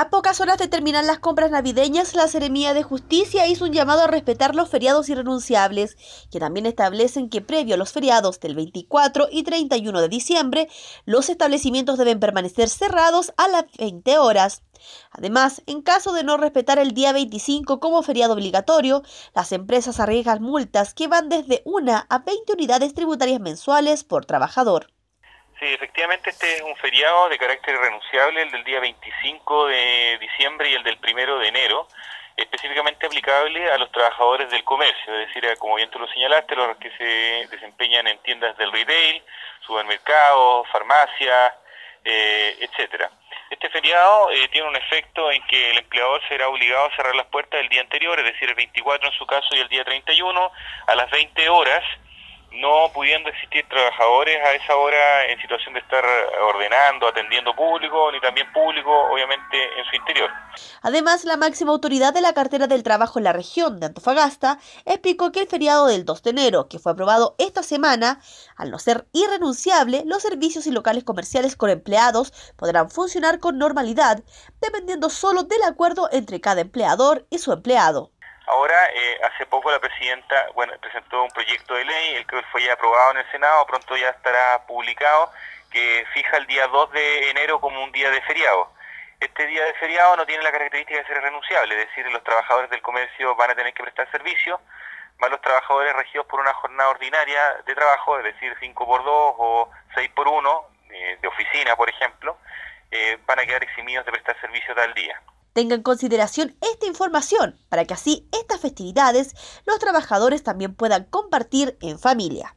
A pocas horas de terminar las compras navideñas, la Seremía de Justicia hizo un llamado a respetar los feriados irrenunciables, que también establecen que previo a los feriados del 24 y 31 de diciembre, los establecimientos deben permanecer cerrados a las 20 horas. Además, en caso de no respetar el día 25 como feriado obligatorio, las empresas arriesgan multas que van desde 1 a 20 unidades tributarias mensuales por trabajador. Sí, efectivamente este es un feriado de carácter irrenunciable, el del día 25 de diciembre y el del primero de enero, específicamente aplicable a los trabajadores del comercio, es decir, como bien tú lo señalaste, los que se desempeñan en tiendas del retail, supermercados, farmacias, eh, etcétera. Este feriado eh, tiene un efecto en que el empleador será obligado a cerrar las puertas el día anterior, es decir, el 24 en su caso y el día 31 a las 20 horas, no pudiendo existir trabajadores a esa hora en situación de estar ordenando, atendiendo público, ni también público, obviamente, en su interior. Además, la máxima autoridad de la cartera del trabajo en la región de Antofagasta explicó que el feriado del 2 de enero, que fue aprobado esta semana, al no ser irrenunciable, los servicios y locales comerciales con empleados podrán funcionar con normalidad, dependiendo solo del acuerdo entre cada empleador y su empleado. Ahora, eh, hace poco la presidenta bueno, presentó un proyecto de ley, el que fue ya aprobado en el Senado, pronto ya estará publicado, que fija el día 2 de enero como un día de feriado. Este día de feriado no tiene la característica de ser renunciable, es decir, los trabajadores del comercio van a tener que prestar servicio, más los trabajadores regidos por una jornada ordinaria de trabajo, es decir, 5 por 2 o 6 por 1, eh, de oficina, por ejemplo, eh, van a quedar eximidos de prestar servicio tal día. Tenga en consideración esta información para que así estas festividades los trabajadores también puedan compartir en familia.